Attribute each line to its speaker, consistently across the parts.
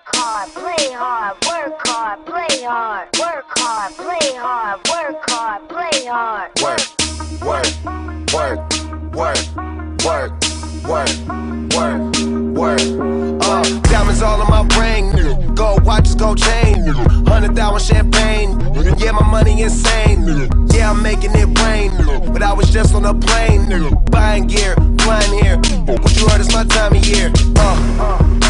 Speaker 1: Work hard, play hard, work hard, play hard, work hard, play hard, work hard, play hard.
Speaker 2: Work, work, work, work, work, work, work. Uh, diamonds all on my brain, gold watches, gold chain, hundred thousand champagne. Yeah, my money insane. Yeah, I'm making it rain, but I was just on a plane, buying gear, flying here. What you heard is my time of year. Uh,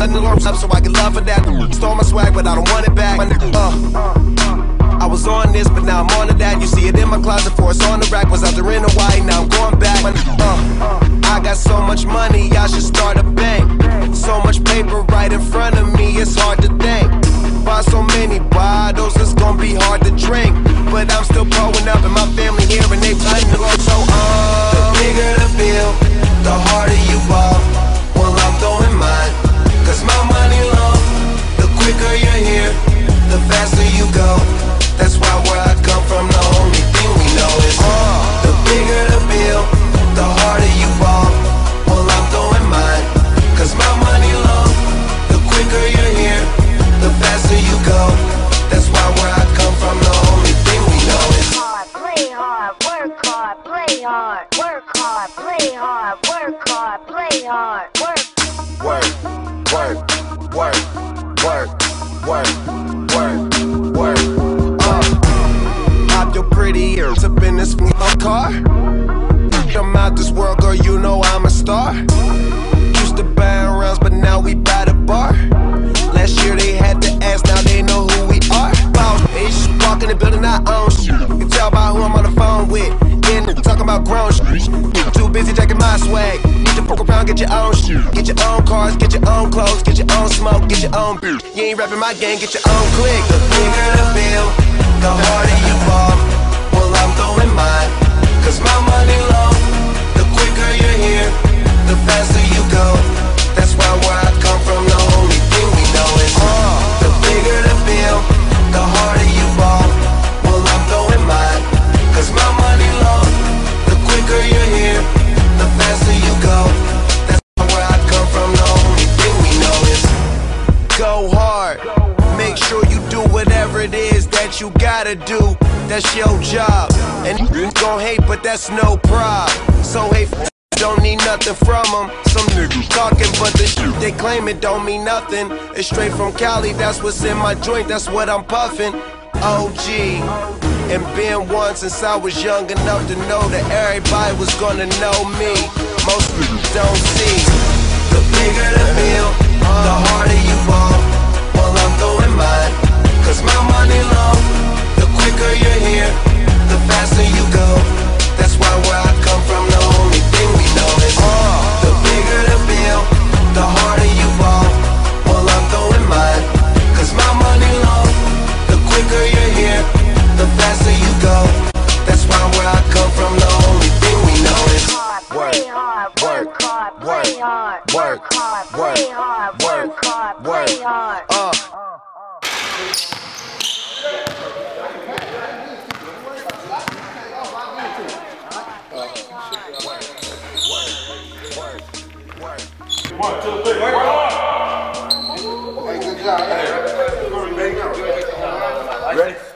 Speaker 2: letting the up so I get love for that. Stole my swag, but I don't want it back. Uh, I was on this, but now I'm on to that. You see it in my closet, for it's on the rack. Was out there in Hawaii, now I'm going back. Uh, I got so much money, I should start a
Speaker 1: play hard, work hard, play hard, work. work, work,
Speaker 2: work, work, work, work, work. Uh, pop your pretty ears up in this car. I'm out this world, girl, you know I'm a star. Used to buy rounds, but now we buy the bar. Last year they had to ask, now they know who we are. Boss, just walk in the building, I own shit. You can tell by who I'm on the phone with. Then talking about grown shit. Busy taking my swag. Need to poke around, get your own shit. Get your own cars, get your own clothes, get your own smoke, get your own beer. You ain't rapping my gang, get your own clique.
Speaker 3: The bigger the bill, the harder you you
Speaker 2: gotta do. That's your job. And you gon' hate, but that's no prob. So hate don't need nothing from them. Some niggas talking, but the shit they claim it don't mean nothing. It's straight from Cali, that's what's in my joint, that's what I'm puffing. OG. And been one since I was young enough to know that everybody was gonna know me. Most niggas don't see.
Speaker 3: Faster you go. That's why where I come from, the only thing we know is uh, the bigger the bill, the harder you fall. Well, I'm throwing mine, cause my money long. The quicker you're here, the faster you go. That's why where I come from, the only thing we know is
Speaker 1: work
Speaker 2: work,
Speaker 1: work
Speaker 2: work, work,
Speaker 1: work
Speaker 2: work.
Speaker 1: hard.
Speaker 2: Uh.
Speaker 4: One, two, three,
Speaker 5: ready?